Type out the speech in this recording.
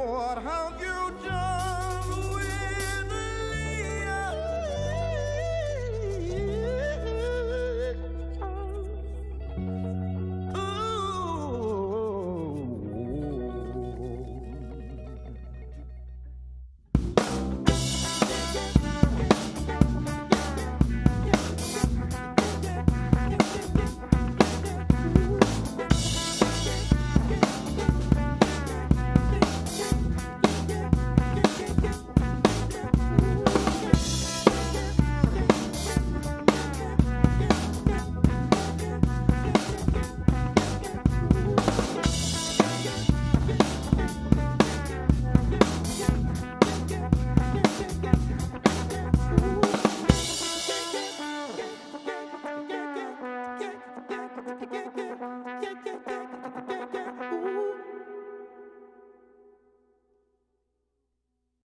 What have you done?